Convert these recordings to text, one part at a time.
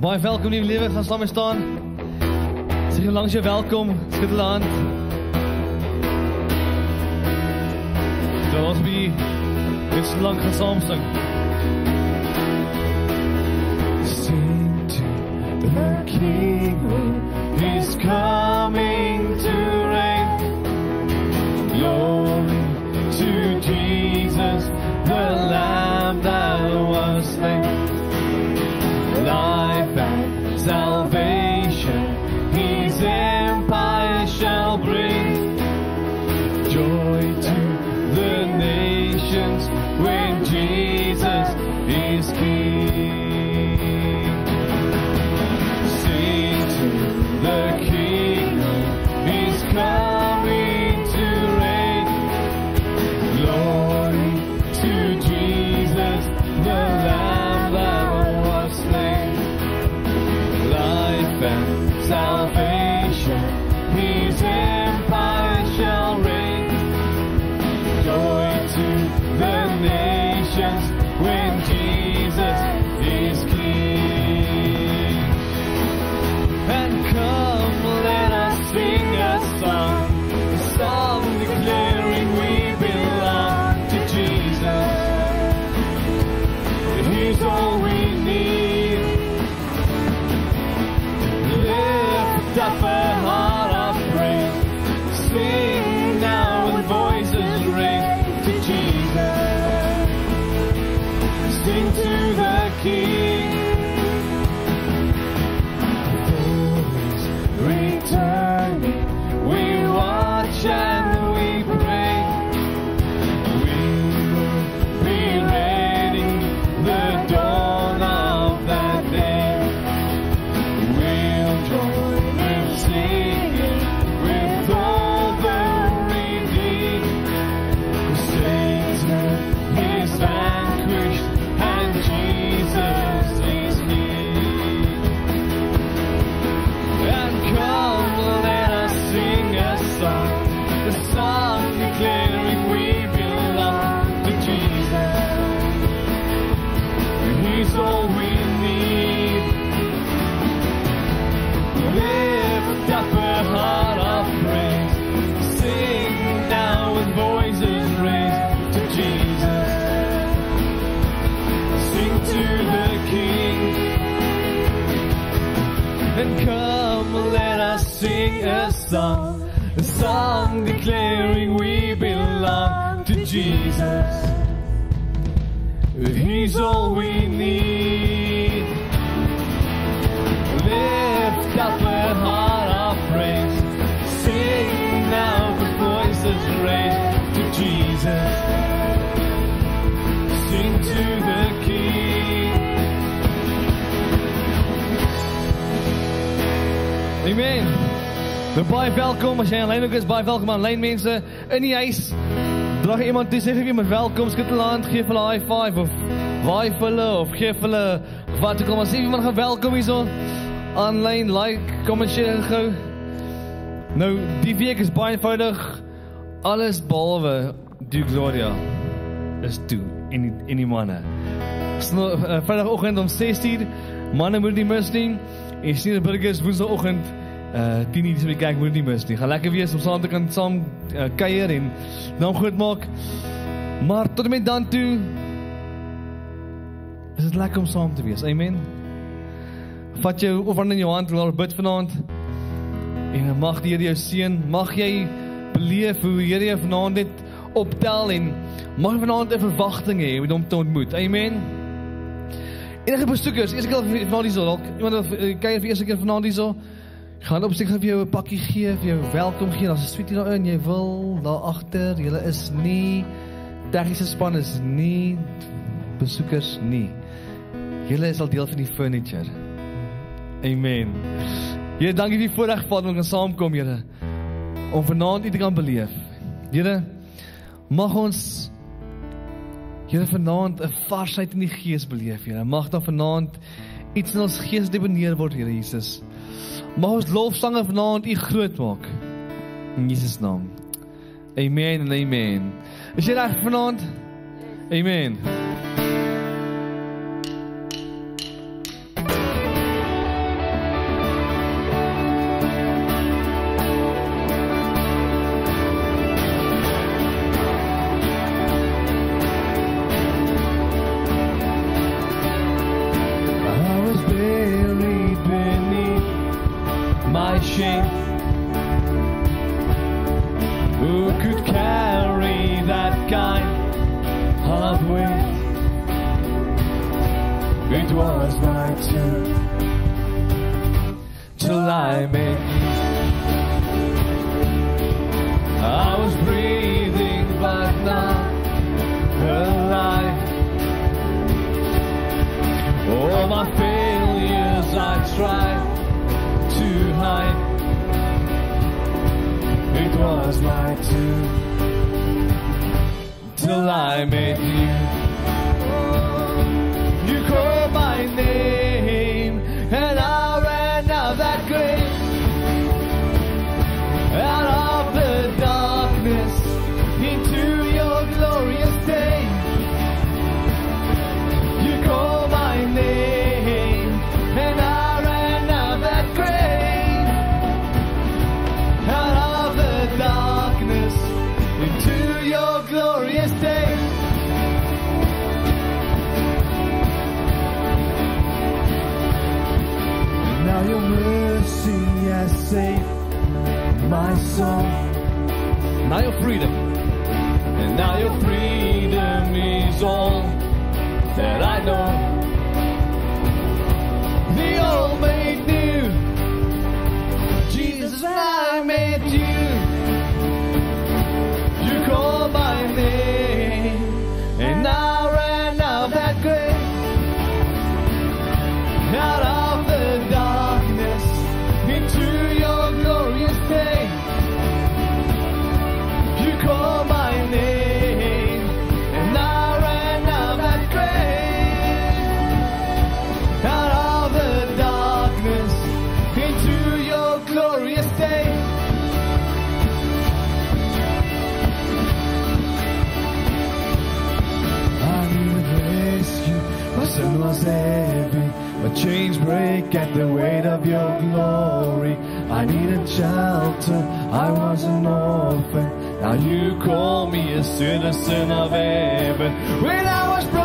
Baie welkom in die lewe gaan saam staan. Sê jy langs jou welkom, skud die hand. Ons be dit so lank gaan saam sing. Sing to the King who is coming to reign. Glory to Jesus, the Lamb that was slain. Life and salvation, His empire shall bring. Joy to the nations when Jesus is King. Sing to the salvation, song, a song declaring we belong to Jesus. He's all we need. Lift up a heart of praise. Sing now with voices raised to Jesus. Sing to the King. Amen. Baie welkom as jy aanlyn ook is, baie welkom aanlyn mense in die huis. Draag iemand sê vir iemand welkom, skud hulle hand, gee vir hulle 'n high five of waai hulle of gee vir hulle wat ook al sê iemand gaan welkom hierso. Aanlyn like, comment share gou. Nou die week is baie eenvoudig. Alles behalwe die Gloria is toe in die, in die manne. Sno, Vrydagoggend om 6:00 manne moet nie mis nie. En sien die burgers woensdagoggend uh 10 uur so die kerk moet nie mis nie. Gaan lekker wees om saam te kan saam uh, kuier en naam groot maak. Maar tot en met dan toe is dit lekker om saam te wees. Amen. Vat jou oor in jou hand laat bid vanaand. En dan mag die Here jou seën. Mag jy beleef hoe die Here jou vanaand dit optel en mag jy vanaand 'n verwagting hê om hom te ontmoet. Amen. Enige besoekers, eerste keer vanaand hierso, dalk iemand wat uh, kyk vir eerste keer vanaand hierso, gaan op seker vir jou 'n pakkie gee, vir jou welkom gee. Daar's 'n sweetie daarin, jy wil daar agter. Julle is nie tegniese span is nie besoekers nie. Julle is al deel van die furniture. Amen. Here, dankie vir die voorreg Vader om kan saamkom, Here. Om vanaand U te kan beleef. Here, mag ons Here vanaand 'n varsheid in die gees beleef, Here. Mag daar vanaand iets in ons gees deponeer word, Here Jesus. Mag ons lofsange vanaand U groot maak. In Jesus naam. Amen en amen. Is jy reg vanaand? Amen. I tried to hide. It was my turn. till I met you. save my soul. Now your freedom. And now your freedom is all that I know. heavy. My chains break at the weight of your glory. I needed shelter, I was an orphan. Now you call me a citizen of heaven. When I was broken,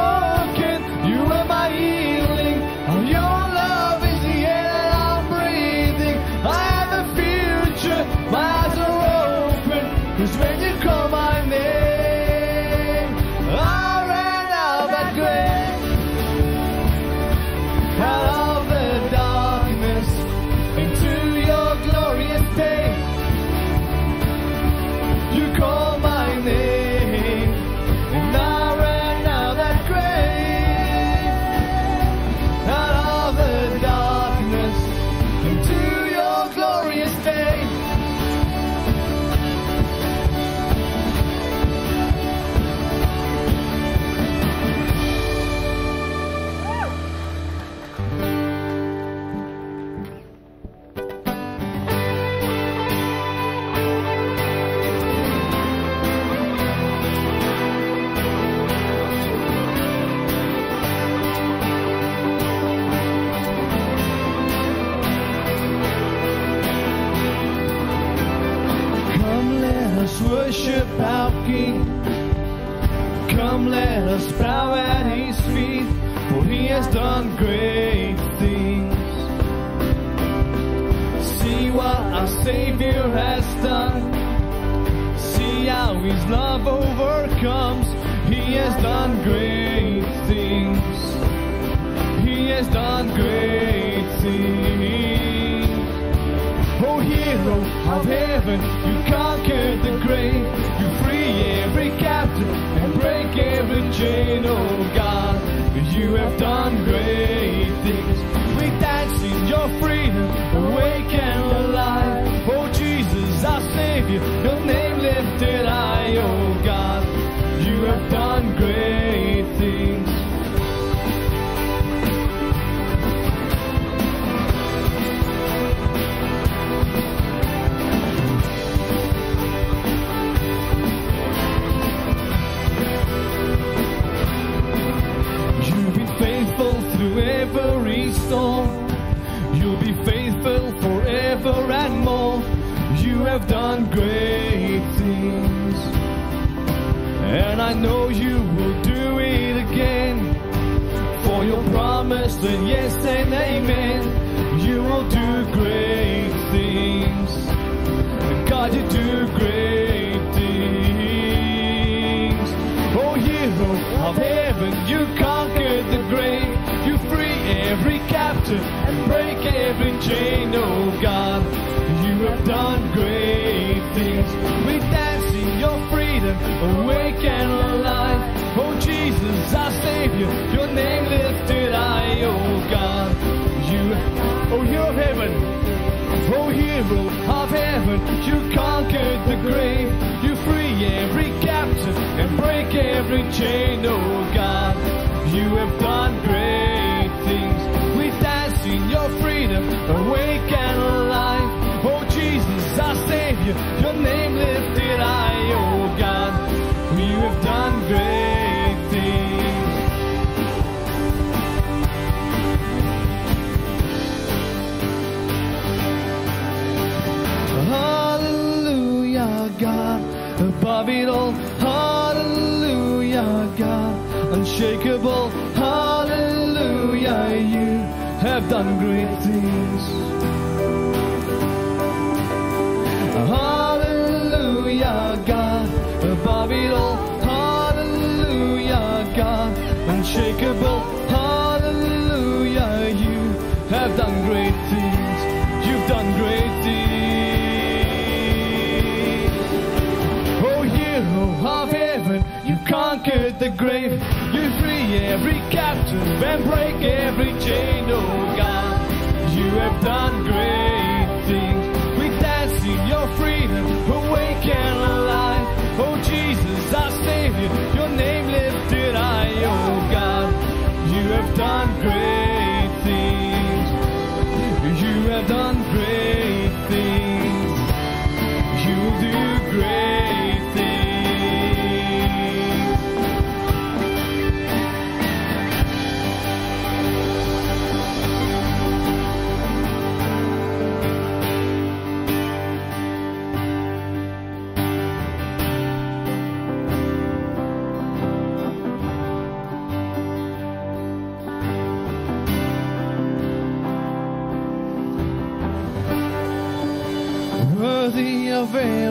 have done great things, and I know you will do it again. For your promise then yes and amen, you will do great things. God, you do great things. Oh, hero of heaven, you conquered the grave. You free every captive and break every chain, oh God. You have done great things. We dance in your freedom, awake and alive. Oh, Jesus, our Savior, your name lifted high. Oh, God, you, oh, of heaven. Oh, hero of heaven, you conquered the grave. You free every captive and break every chain. Oh, God, you have done great things. We dance in your freedom, awake and alive. Your name lifted high. Oh, God, you have done great things. Hallelujah, God, above it all. Hallelujah, God, unshakable. Hallelujah, you have done great things. Hallelujah, you have done great things. You've done great things. Oh, hero of heaven, you conquered the grave. You free every captive and break every chain. Oh, God, you have done great things. We dance in your freedom, awake and alive. Oh, Jesus, our Savior, your name lifted high. Oh, God, have done great things. You have done great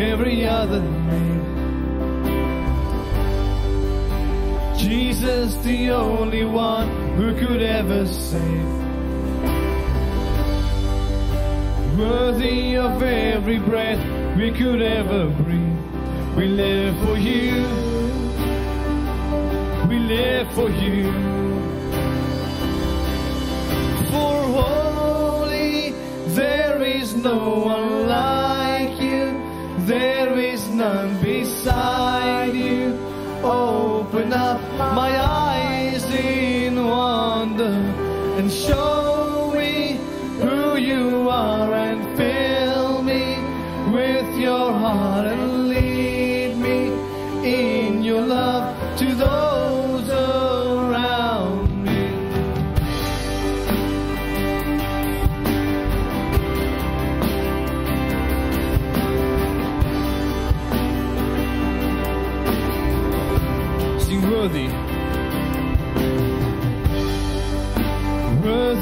every other name. Jesus, the only one who could ever save. Worthy of every breath we could ever breathe. We live for you. We live for you. For holy, there is no one like. There is none beside you. Open up my eyes in wonder and show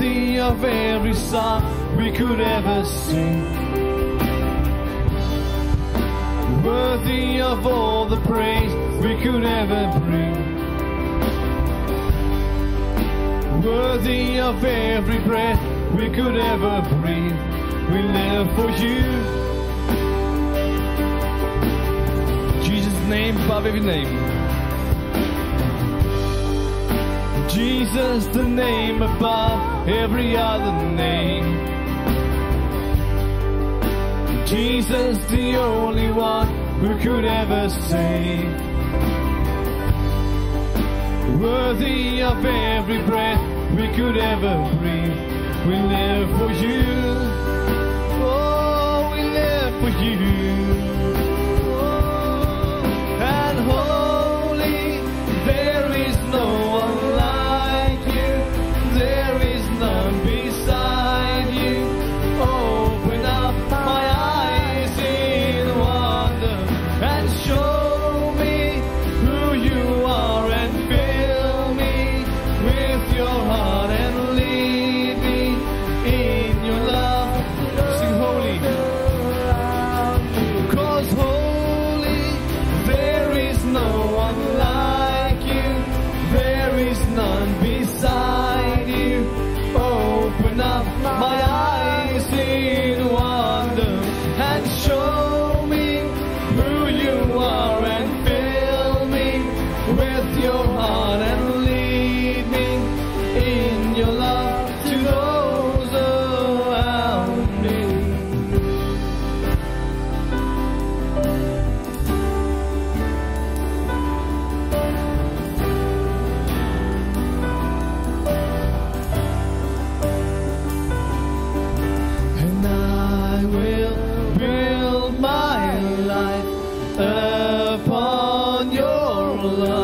Worthy of every song we could ever sing. Worthy of all the praise we could ever bring. Worthy of every breath we could ever breathe. We live for you. Jesus' name above every name. Jesus, the name above every other name. Jesus, the only one who could ever save. Worthy of every breath we could ever breathe. We live for you. Oh, we live for you. Oh, and holy, there is no your love.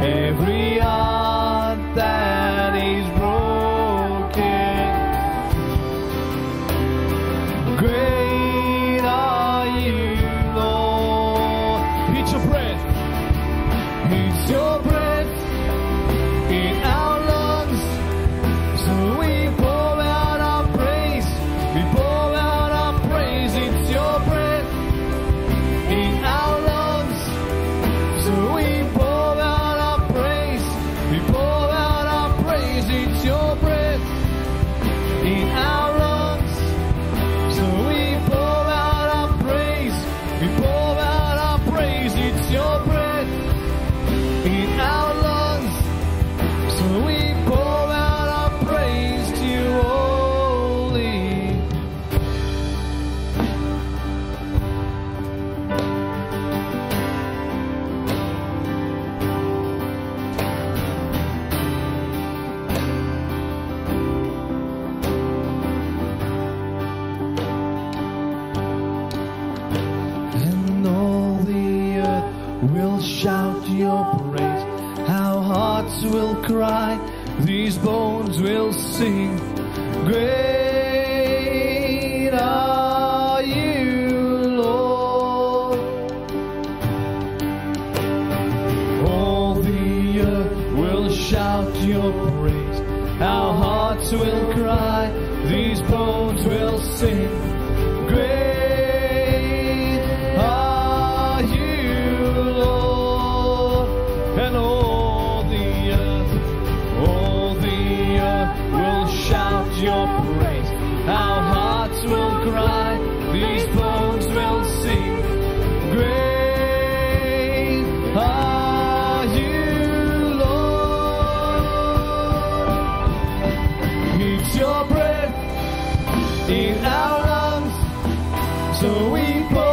every hour. So we pour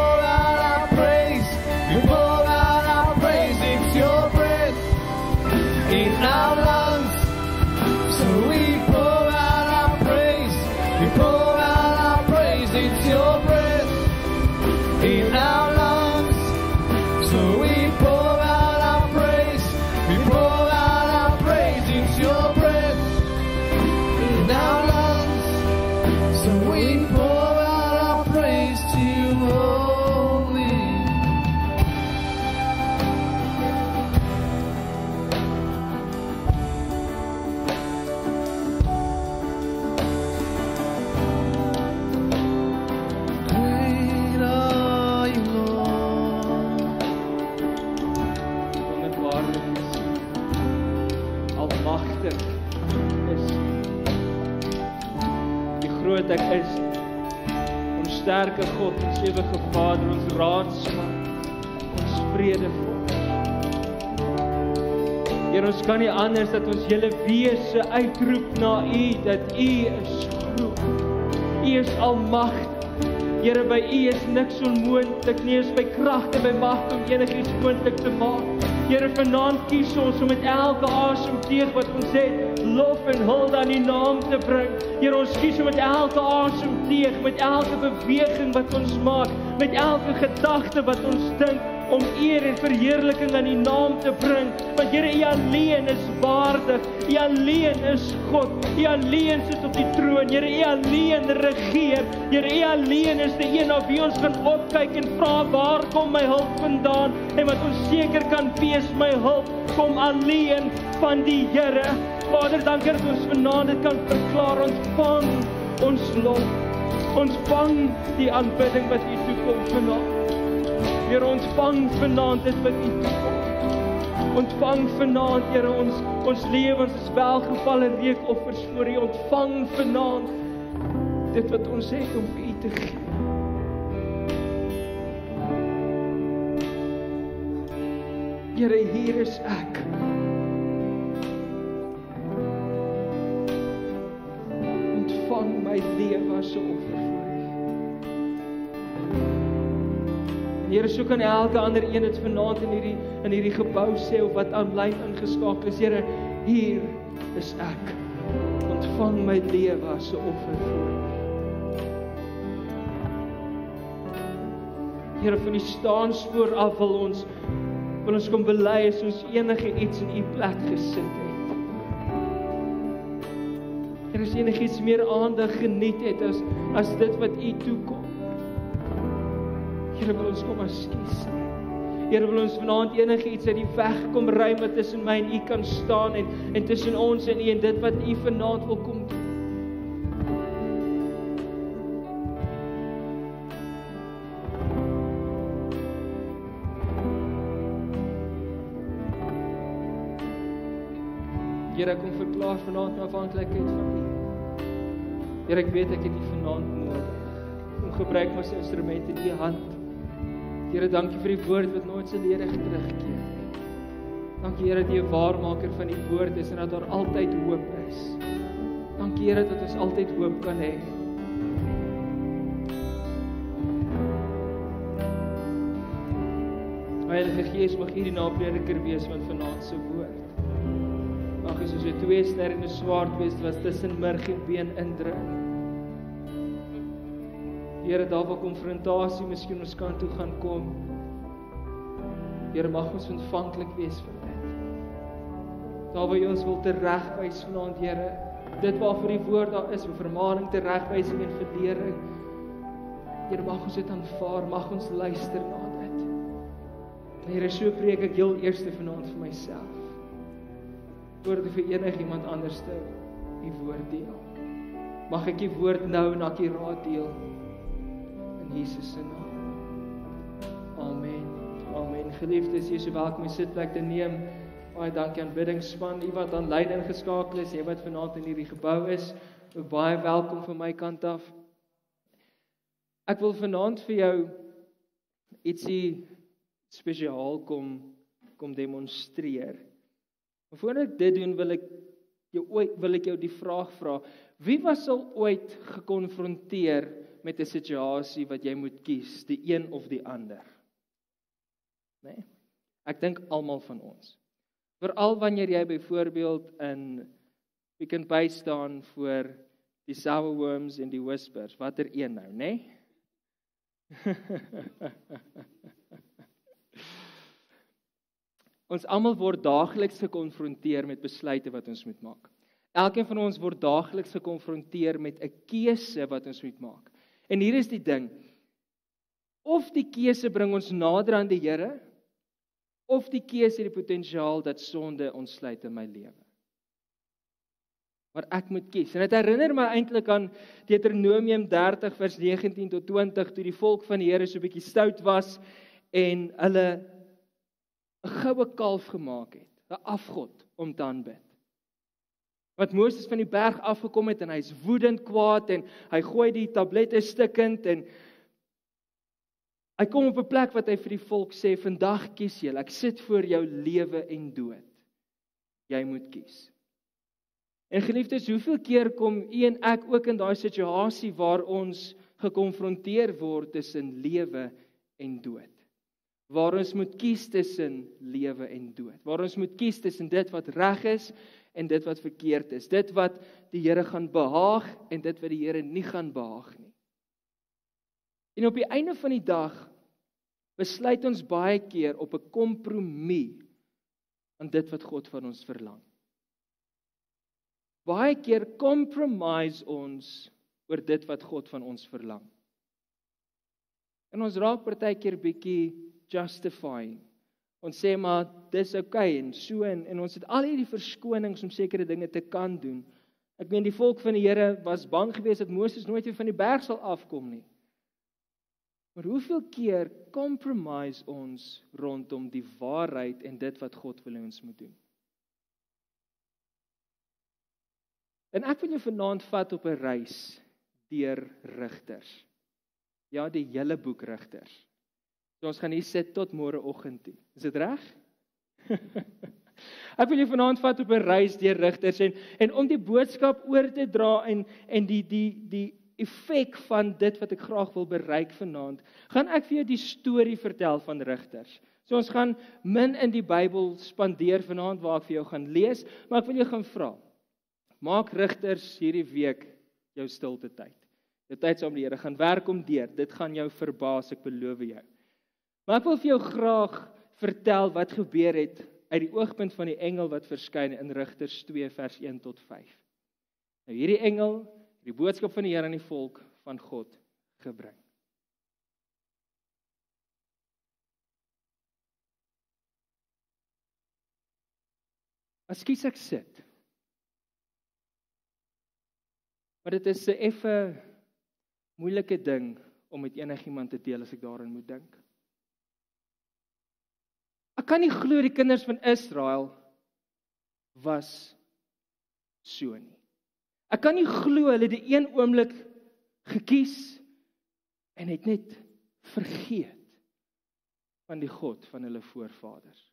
ewige Vader, ons raadsman, ons vredevol. Here, ons kan nie anders dat ons hele wese uitroep na U dat U is groot. U is almagtig. Here by U is niks onmoontlik nie, is by kragte by mag om enigiets moontlik te maak. Here vanaand kies ons om met elke asemteug wat ons het, lof en hulde aan U naam te bring. Here ons kies om met elke asemteug, met elke beweging wat ons maak, met elke gedagte wat ons dink om eer en verheerliking aan U naam te bring. Want Here, U alleen is waardig. U alleen is God. U alleen sit op die troon. Here, U alleen regeer. Here, U alleen is die een na wie ons kan opkyk en vra waar kom my hulp vandaan? En wat ons seker kan wees my hulp kom alleen van die Here. Vader, dankie dat ons vanaand dit kan verklaar. Ons vang ons lof. Ons vang die aanbidding wat U toe kom vanaand. Here ons vang vanaand dit wat U toekom. Ontvang vanaand, Here, ons ons lewens is welgevalle reukoffers voor U. Ontvang vanaand dit wat ons het om vir U te gee. Here, hier is ek. Ontvang my lewe as 'n offer Here, so kan elke ander een dit vanaand in hierdie in hierdie gebou sê of wat aanlyn ingeskakel is. Here, hier is ek. Ontvang my lewe as 'n offer vir U. Here, van die staanspoor af wil ons wil ons kom bely as ons enige iets in U plek gesit het. Here, as enigiets meer aandag geniet het as as dit wat U toekom. Here wil ons kom ekskuus. Here wil ons vanaand enige iets uit die weg kom ruim wat tussen my en U kan staan en en tussen ons en U en dit wat U vanaand wil kom doen. Here kom verklaar vanaand my afhanklikheid van U. Here ek weet ek het U vanaand nodig. Kom gebruik my as 'n instrument in U hand. Here dankie vir die woord wat nooit se lede terugkeer nie. Dankie Here dat U 'n waarmaker van die woord is en dat daar altyd hoop is. Dankie Here dat ons altyd hoop kan hê. Heilige Gees mag hierdie naprediker wees van vanaand se woord. Mag hy soos 'n twee-sterrende swaard wees wat tussen murg en been indring. Here, daar waar konfrontasie miskien ons kant toe gaan kom. Here, mag ons ontvanklik wees vir dit. Daar waar jy ons wil teregwys vanaand, Here, dit waarvoor die woord daar is, vir vermaaning, teregwysing en verdering. Here, mag ons dit aanvaar, mag ons luister na dit. En Here, so preek ek heel eerste vanaand vir myself. Voordat ek vir enigiemand anders te die woord deel. Mag ek die woord nou en akkuraat deel in Jesus se naam. Amen. Amen. Geliefdes, jy is so welkom om sitplek te neem. Baie dankie aan biddingspan, u wat aanlyn ingeskakel is, jy wat vanaand in hierdie gebou is. Baie welkom van my kant af. Ek wil vanaand vir jou ietsie spesiaal kom kom demonstreer. Maar voordat ek dit doen, wil ek jou ooit wil ek jou die vraag vra: Wie was al ooit gekonfronteer met 'n situasie wat jy moet kies, die een of die ander? Né? Nee? Ek dink almal van ons. Veral wanneer jy byvoorbeeld in Pick n Pay staan voor die sour worms en die whispers, watter een nou, né? Nee? ons almal word daagliks gekonfronteer met besluite wat ons moet maak. Elkeen van ons word daagliks gekonfronteer met 'n keuse wat ons moet maak. En hier is die ding. Of die keuse bring ons nader aan die Here of die keuse het die potensiaal dat sonde ontsluit in my lewe. Maar ek moet kies. En dit herinner my eintlik aan Deuteronomium 30 vers 19 tot 20 toe die volk van die Here so bietjie stout was en hulle 'n goue kalf gemaak het, 'n afgod om te aanbid. Wat Moses van die berg afgekom het en hy's woedend kwaad en hy gooi die tablette stukkend en hy kom op 'n plek wat hy vir die volk sê vandag kies julle. Ek sit voor jou lewe en dood. Jy moet kies. En geliefdes hoeveel keer kom u en ek ook in daai situasie waar ons gekonfronteer word tussen lewe en dood? Waar ons moet kies tussen lewe en dood. Waar ons moet kies tussen dit wat reg is en dit wat verkeerd is. Dit wat die Here gaan behaag en dit wat die Here nie gaan behaag nie. En op die einde van die dag besluit ons baie keer op 'n kompromie aan dit wat God van ons verlang. Baie keer compromise ons oor dit wat God van ons verlang. En ons raak partykeer bietjie justifying Ons sê maar dis oukei okay, en so en, en ons het al hierdie verskonings om sekere dinge te kan doen. Ek meen die volk van die Here was bang geweest dat Moses nooit weer van die berg sal afkom nie. Maar hoeveel keer compromise ons rondom die waarheid en dit wat God wil ons moet doen? En ek wil jou vanaand vat op 'n reis deur Rigters. Ja, die hele boek Rigters. So ons gaan hier sit tot môreoggend toe. Is dit reg? ek wil jou vanaand vat op 'n reis deur Rigters en en om die boodskap oor te dra en en die die die effek van dit wat ek graag wil bereik vanaand, gaan ek vir jou die storie vertel van Rigters. So ons gaan min in die Bybel spandeer vanaand waar ek vir jou gaan lees, maar ek wil jou gaan vra. Maak Rigters hierdie week jou stilte tyd. Jou tyd saam met die Here gaan werk om deur. Dit gaan jou verbaas, ek beloof jou. Maar ek wil vir jou graag vertel wat gebeur het uit die oogpunt van die engel wat verskyn in Rigters 2 vers 1 tot 5. Nou hierdie engel die boodskap van die Here aan die volk van God gebring. Askies ek sit. Maar dit is 'n effe moeilike ding om met enigiemand te deel as ek daarin moet dink. Ek kan nie glo die kinders van Israel was so nie. Ek kan nie glo hulle die een oomblik gekies en het net vergeet van die God van hulle voorvaders.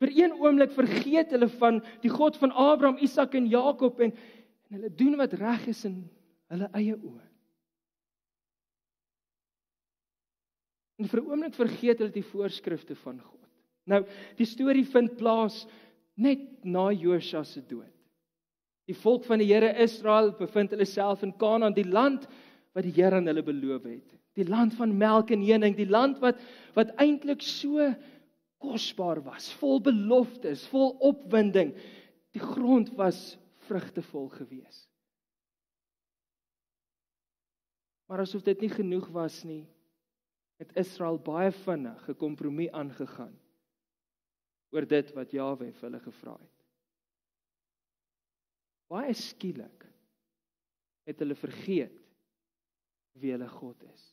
Vir een oomblik vergeet hulle van die God van Abraham, Isak en Jakob en en hulle doen wat reg is in hulle eie oë. En vir 'n oomblik vergeet hulle die voorskrifte van God. Nou, die storie vind plaas net na Josua se dood. Die volk van die Here Israel bevind hulle self in Kanaan, die land wat die Here aan hulle beloof het. Die land van melk en honing, die land wat wat eintlik so kosbaar was, vol beloftes, vol opwinding. Die grond was vrugtevol geweest. Maar asof dit nie genoeg was nie, het Israel baie vinnig 'n kompromie aangegaan oor dit wat Jahwe vir hulle gevra het. Baie skielik het hulle vergeet wie hulle God is.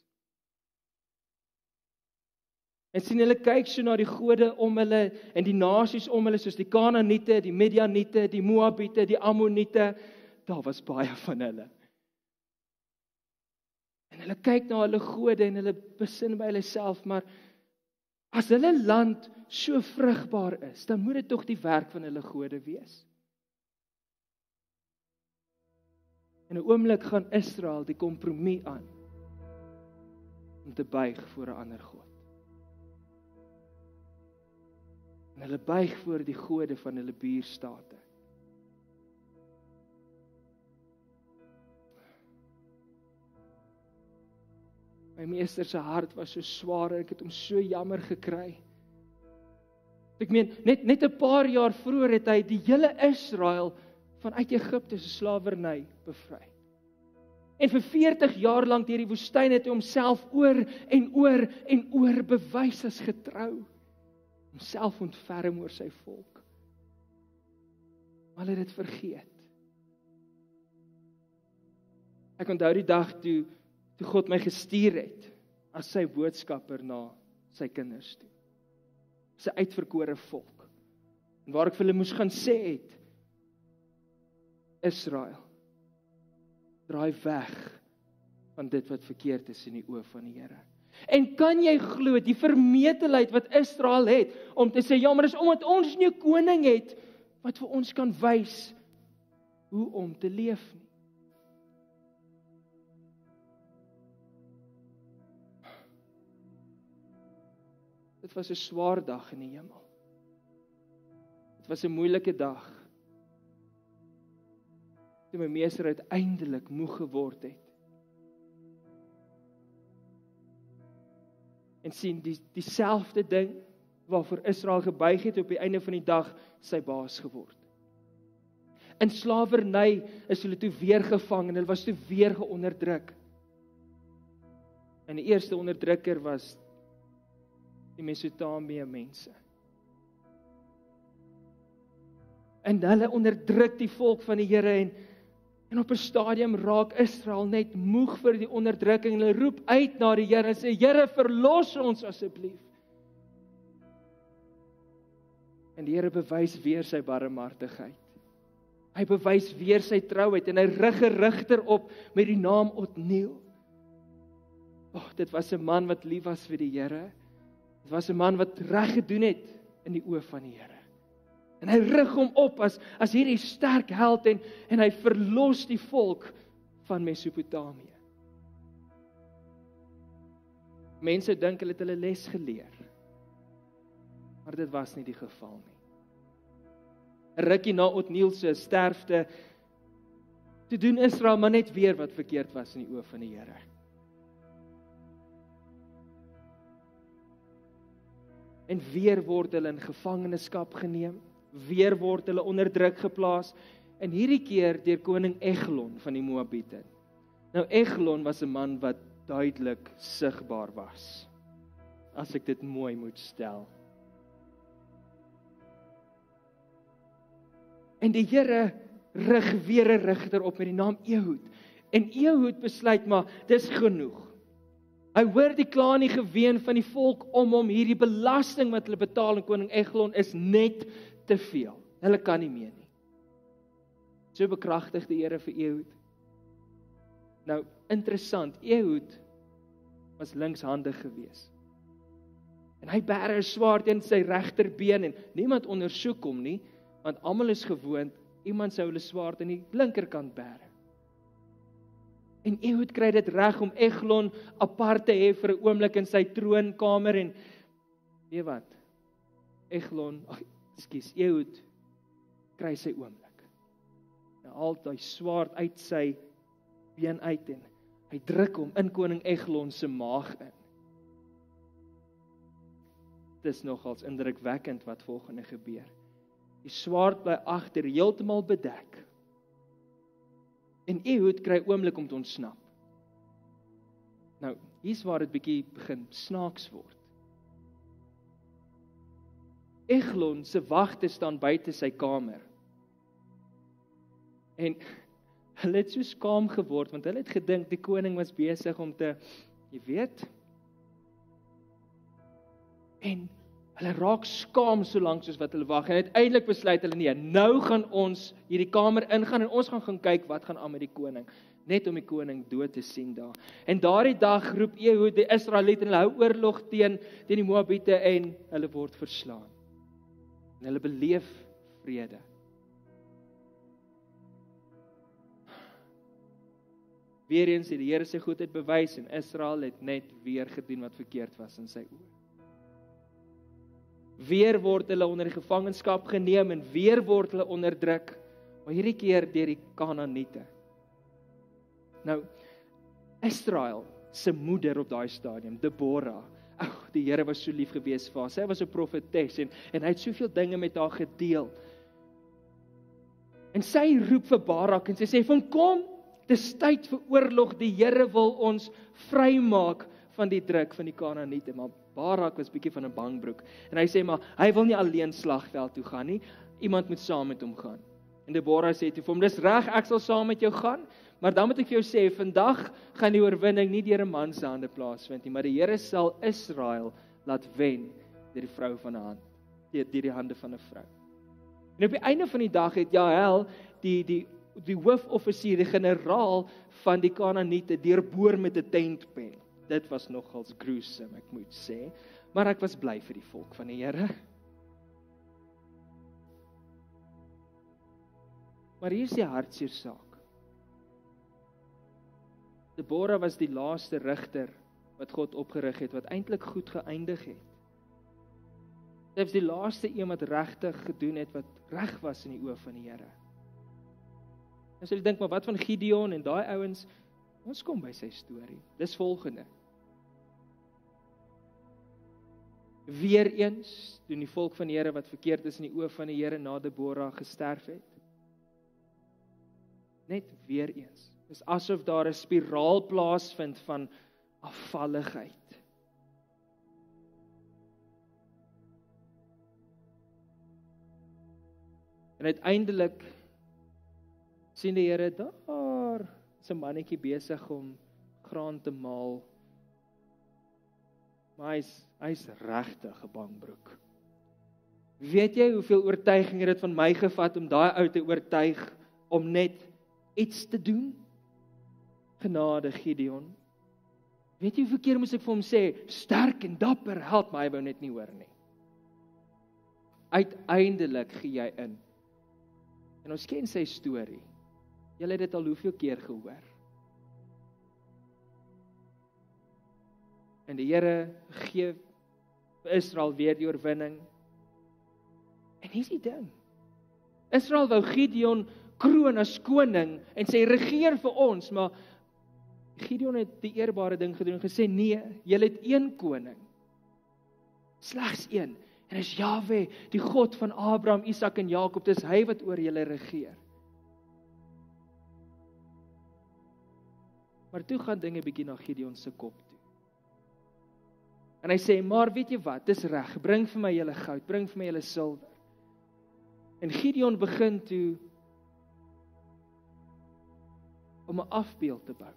En sien hulle kyk so na die gode om hulle en die nasies om hulle soos die Kanaaniete, die Midianiete, die Moabiete, die Ammoniete, daar was baie van hulle. En hulle kyk na hulle gode en hulle besin by hulle self, maar as hulle land so vrugbaar is, dan moet dit tog die werk van hulle gode wees. In 'n oomblik gaan Israel die kompromie aan om te buig voor 'n ander god. En hulle buig voor die gode van hulle buurstate. My meester se hart was so swaar en ek het hom so jammer gekry. Ek meen net net 'n paar jaar vroeër het hy die hele Israel vanuit Egipte se slawerny bevry. En vir 40 jaar lank deur die woestyn het hy homself oor en oor en oor bewys as getrou. Homself ontferm oor sy volk. Maar hulle het dit vergeet. Ek onthou die dag toe toe God my gestuur het as sy boodskapper na sy kinders toe. Sy uitverkore volk. En waar ek vir hulle moes gaan sê het Israel draai weg van dit wat verkeerd is in die oë van die Here. En kan jy glo die vermetelheid wat Israel het om te sê ja, maar dis omdat ons nie 'n koning het wat vir ons kan wys hoe om te leef nie. Dit was 'n swaar dag in die hemel. Dit was 'n moeilike dag toe my meester uiteindelik moeg geword het. En sien die dieselfde ding waarvoor Israel gebuig het op die einde van die dag sy baas geword. In slawerny is hulle toe weer gevang en hulle was toe weer geonderdruk. En die eerste onderdrukker was die Mesopotamië mense. En hulle onderdruk die volk van die Here en En op 'n stadium raak Israel net moeg vir die onderdrukking. Hulle roep uit na die Here en sê: "Here, verlos ons asseblief." En die Here bewys weer sy barmhartigheid. Hy bewys weer sy trouheid en hy rig 'n regter op met die naam Otniel. O, oh, dit was 'n man wat lief was vir die Here. Dit was 'n man wat reg gedoen het in die oë van die Here. En hy rig hom op as as hierdie sterk held en en hy verlos die volk van Mesopotamië. Mense dink hulle het hulle les geleer. Maar dit was nie die geval nie. 'n rukkie na Otniel se sterfte te doen Israel maar net weer wat verkeerd was in die oë van die Here. En weer word hulle in gevangenskap geneem, weer word hulle onder druk geplaas en hierdie keer deur koning Eglon van die Moabiete. Nou Eglon was 'n man wat duidelik sigbaar was. As ek dit mooi moet stel. En die Here rig weer 'n regter op met die naam Ehud. En Ehud besluit maar dis genoeg. Hy hoor die kla en die geween van die volk om hom hierdie belasting wat hulle betaal aan koning Eglon is net te veel. Hulle kan nie meer nie. So bekragtig die Here vir Ehud. Nou interessant, Ehud was linkshandig geweest. En hy bære 'n swaard in sy regterbeen en niemand ondersoek hom nie want almal is gewoond iemand sou hulle swaard aan die linkerkant bære. En Ehud kry dit reg om Eglon apart te hê vir 'n oomblik in sy troonkamer en weet wat? Eglon, ag, skus, Ehud kry sy oomblik. Nou haal hy swaard uit sy been uit en hy druk hom in koning Eglon se maag in. Dit is nogals indrukwekkend wat volgende gebeur. Die swaard bly agter heeltemal bedek. En Ehud kry oomblik om te ontsnap. Nou, hier's waar dit bietjie begin snaaks word. Eglon se wagte staan buite sy kamer. En hulle het so skaam geword want hulle het gedink die koning was besig om te jy weet en Hulle raak skaam solank soos wat hulle wag en uiteindelik besluit hulle nee, nou gaan ons hierdie kamer ingaan en ons gaan gaan kyk wat gaan aan met die koning, net om die koning dood te sien daar. En daardie dag roep Ehud die Israeliete en hulle hou oorlog teen teen die Moabiete en hulle word verslaan. En hulle beleef vrede. Weereens het die Here sy goedheid bewys en Israel het net weer gedoen wat verkeerd was in sy oë. Weer word hulle onder die gevangenskap geneem en weer word hulle onderdruk, maar hierdie keer deur die Kanaaniete. Nou Israel se moeder op daai stadium, Deborah. Ag, die Here was so lief gewees vir haar. Sy was 'n profetes en en hy het soveel dinge met haar gedeel. En sy roep vir Barak en sy sê: "Van kom, dis tyd vir oorlog. Die Here wil ons vrymaak van die druk van die Kanaaniete." Maar Barak was bietjie van 'n bangbroek en hy sê maar hy wil nie alleen slagveld toe gaan nie. Iemand moet saam met hom gaan. En Deborah sê toe vir hom: "Dis reg, ek sal saam met jou gaan, maar dan moet ek vir jou sê, vandag gaan die oorwinning nie deur 'n man se hande plaasvind nie, maar die Here sal Israel laat wen deur die vrou van 'n hand, deur die, die hande van 'n vrou." En op die einde van die dag het Jael die die die hoofoffisier, die generaal van die Kanaaniete deurboor met 'n tentpen dit was nogals gruesome, ek moet sê, maar ek was bly vir die volk van die Here. Maar hier is die hartseer saak. Deborah was die laaste regter wat God opgerig het wat eintlik goed geëindig het. Sy was die laaste een wat regtig gedoen het wat reg was in die oë van die Here. As jy dink maar wat van Gideon en daai ouens Ons kom by sy storie. Dis volgende. Weereens doen die volk van die Here wat verkeerd is in die oë van die Here na Deborah gesterf het. Net weer eens. Dis asof daar 'n spiraal plaasvind van afvalligheid. En uiteindelik sien die Here daar se mannetjie besig om graan te maal. Maar hy's hy's regtig 'n bangbroek. Weet jy hoeveel oortuiging het dit van my gevat om daai ou te oortuig om net iets te doen? Genade Gideon. Weet jy hoeveel keer moes ek vir hom sê sterk en dapper help my, hy wou net nie hoor nie. Uiteindelik gee jy in. En ons ken sy storie. Jy het dit al hoeveel keer gehoor? En die Here gee vir Israel weer die oorwinning. En hier's die ding. Israel wou Gideon kroon as koning en sê regeer vir ons, maar Gideon het die eerbare ding gedoen en gesê nee, jy het een koning. Slegs een. En is Jawe, die God van Abraham, Isak en Jakob, dis hy wat oor julle regeer. Maar toe gaan dinge bietjie na Gideon se kop toe. En hy sê: "Maar weet jy wat? Dis reg. Bring vir my julle goud, bring vir my julle silwer." En Gideon begin toe om 'n afbeeld te bou.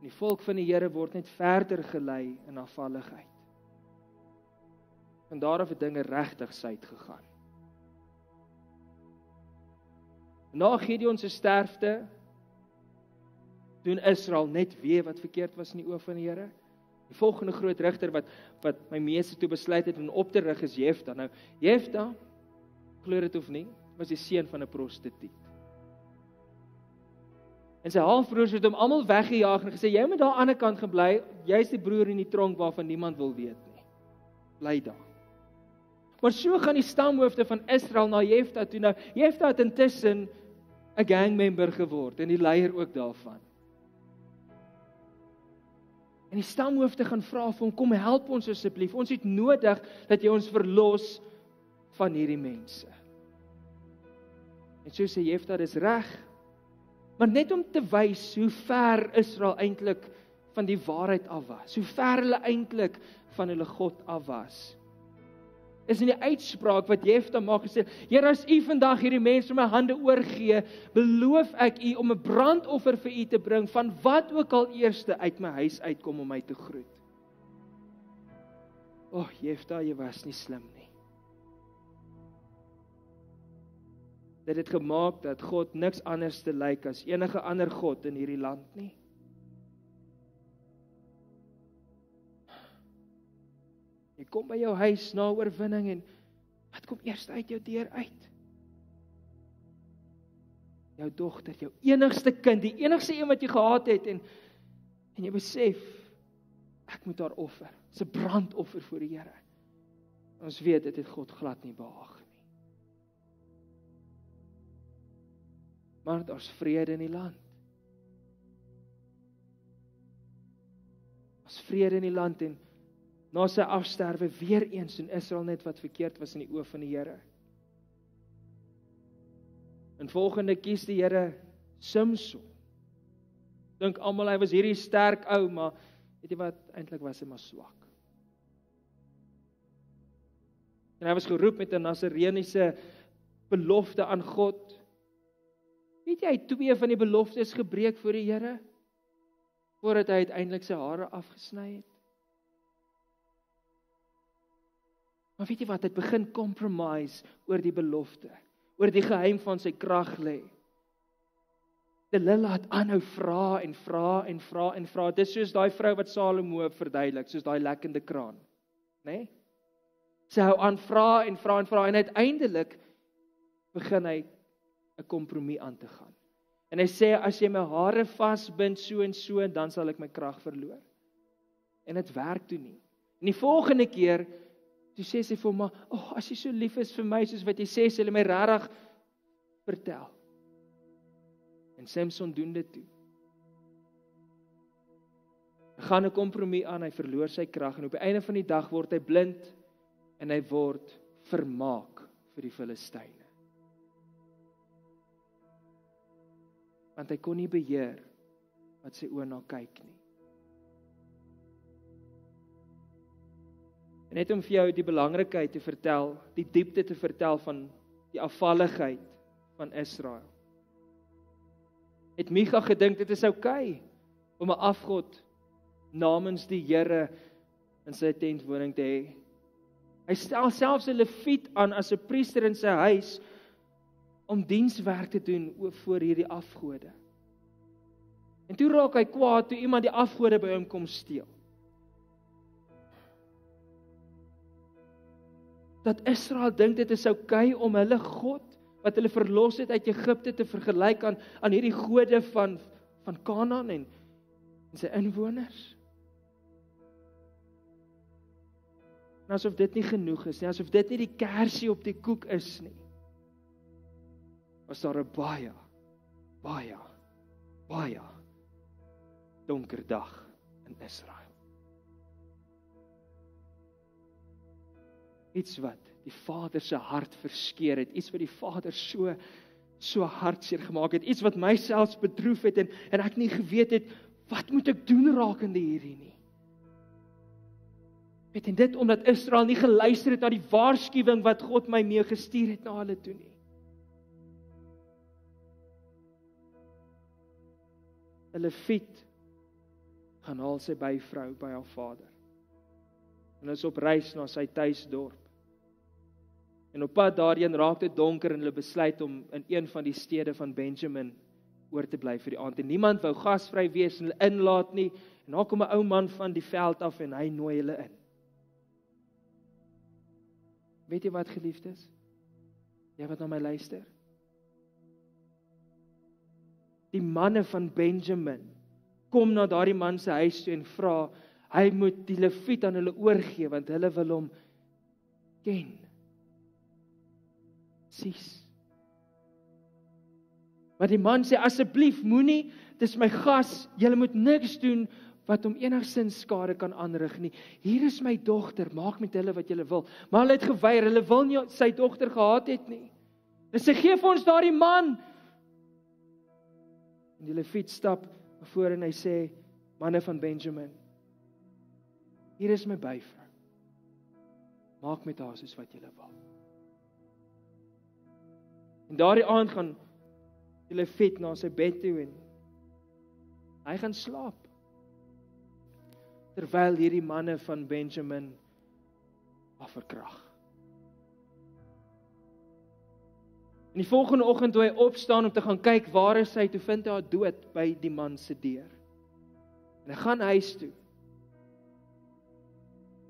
Die volk van die Here word net verder gelei in afvalligheid. En daar het dinge regtig suid gegaan. Na Gideon se sterfte doen Israel net weer wat verkeerd was in die oë van die Here. Die volgende groot regter wat wat my meeste toe besluit het om op te rig is Jefta. Nou Jefta glo dit of nie, was die seun van 'n prostituut. En sy halfbroers het hom almal weggejaag en gesê jy moet daar aan die ander kant gebly, jy's die broer in die tronk waarvan niemand wil weet nie. Bly daar. Maar so gaan die stamhoofde van Israel na Jefta toe nou. Jefta het intussen 'n gang member geword en die leier ook daarvan. En die stamhoofde gaan vra vir hom kom help ons asseblief. Ons het nodig dat jy ons verlos van hierdie mense. En so sê Jefta dis reg. Maar net om te wys hoe ver Israel eintlik van die waarheid af was. Hoe ver hulle eintlik van hulle God af was is in die uitspraak wat Jefta maak gesê: "Here, as U vandag hierdie mense in my hande oorgee, beloof ek U om 'n brandoffer vir U te bring van wat ook al eerste uit my huis uitkom om my te groet." O, oh, Jefta, jy was nie slim nie. Dit het gemaak dat God niks anders te lyk as enige ander god in hierdie land nie. Kom by jou huis na oorwinning en wat kom eers uit jou deur uit? Jou dogter, jou enigste kind, die enigste een wat jy gehad het en en jy besef ek moet haar offer. Dis 'n brandoffer voor die Here. Ons weet dit het God glad nie behaag nie. Maar daar's vrede in die land. Ons vrede in die land en na sy afsterwe weer eens doen Israel net wat verkeerd was in die oë van die Here. En volgende kies die Here Samson. Dink almal hy was hierdie sterk ou, maar weet jy wat eintlik was hy maar swak. En hy was geroep met 'n Nasareniese belofte aan God. Weet jy hy twee van die beloftes gebreek voor die Here voordat hy uiteindelik sy hare afgesny het. Maar weet jy wat, dit begin compromise oor die belofte, oor die geheim van sy krag lê. Delila het aanhou vra en vra en vra en vra. Dis soos daai vrou wat Salomo verduidelik, soos daai lekkende kraan, né? Nee? Sy hou aan vra en vra en vra en uiteindelik begin hy 'n kompromie aan te gaan. En hy sê as jy my hare vasbind so en so, dan sal ek my krag verloor. En dit werk toe nie. En die volgende keer Toe sê sy vir hom: "Ag, oh, as jy so lief is vir my soos wat jy sê, sê hulle my regtig vertel." En Samson doen dit toe. Hy gaan 'n kompromie aan, hy verloor sy krag en op die einde van die dag word hy blind en hy word vermaak vir die Filistyne. Want hy kon nie beheer wat sy oë na kyk nie. Net om vir jou die belangrikheid te vertel, die diepte te vertel van die afvalligheid van Israel. Het Micha gedink dit is oukei okay om 'n afgod namens die Here in sy tentwoning te hê. Hy stel selfs 'n leviet aan as 'n priester in sy huis om dienswerk te doen voor hierdie afgode. En toe raak hy kwaad toe iemand die afgode by hom kom steel. Dat Israel dink dit is oukei okay om hulle God wat hulle verlos het uit Egipte te vergelyk aan aan hierdie gode van van Kanaan en, en sy inwoners. En asof dit nie genoeg is nie, asof dit nie die kersie op die koek is nie. Was daar 'n baie baie baie donker dag in Israel. Iets wat die Vader se hart verskeur het, iets wat die Vader so so hartseer gemaak het, iets wat myself bedroef het en en ek nie geweet het wat moet ek doen rakende hierdie nie. Weet en dit omdat Israel nie geluister het na die waarskuwing wat God my mee gestuur het na hulle toe nie. Hulle fiet gaan haal sy byvrou by haar vader. En is op reis na sy tuisdorp. En op pad daarheen raak dit donker en hulle besluit om in een van die stede van Benjamin oor te bly vir die aand. En niemand wou gasvry wees en hulle inlaat nie. En daar kom 'n ou man van die veld af en hy nooi hulle in. Weet jy wat geliefdes? Jy wat na my luister. Die manne van Benjamin kom na daardie man se huis toe en vra hy moet die leviet aan hulle oorgee want hulle wil hom ken. Sis. Maar die man sê asseblief moenie, dis my gas, jy moet niks doen wat hom enigsins skade kan aanrig nie. Hier is my dogter, maak met hulle wat jy wil. Maar hulle het geweier, hulle wil nie sy dogter gehad het nie. Hulle sê gee vir ons daardie man. En die leviet stap voor en hy sê manne van Benjamin. Hier is my byvrou. Maak met haar soos wat jy wil. En daardie aand gaan die leviet na sy bed toe en hy gaan slaap terwyl hierdie manne van Benjamin afverkrag. En die volgende oggend toe hy opstaan om te gaan kyk waar is hy, toe vind hy haar dood by die man se deur. En hy gaan huis toe.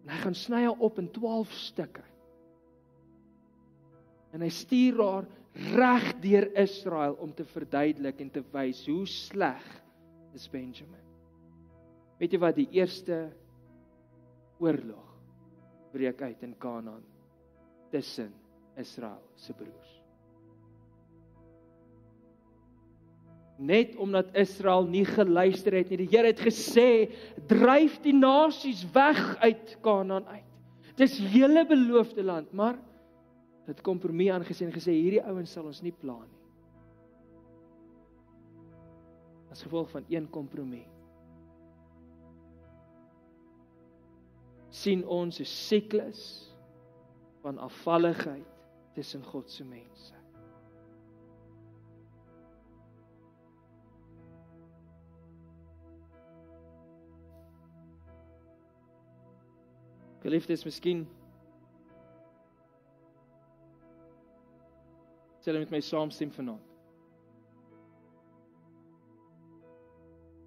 En hy gaan sny haar op in 12 stukke. En hy stuur haar reg deur Israel om te verduidelik en te wys hoe sleg is Benjamin. Weet jy wat die eerste oorlog breek uit in Kanaan tussen Israel se broers. Net omdat Israel nie geluister het nie. Die Here het gesê, "Dryf die nasies weg uit Kanaan uit." Dis hele beloofde land, maar dit kompromie aangesien gesê hierdie ouens sal ons nie pla nie. As gevolg van een kompromie. sien ons 'n siklus van afvalligheid tussen God se mense. Geliefdes, miskien sê hulle met my saamstem vanaand.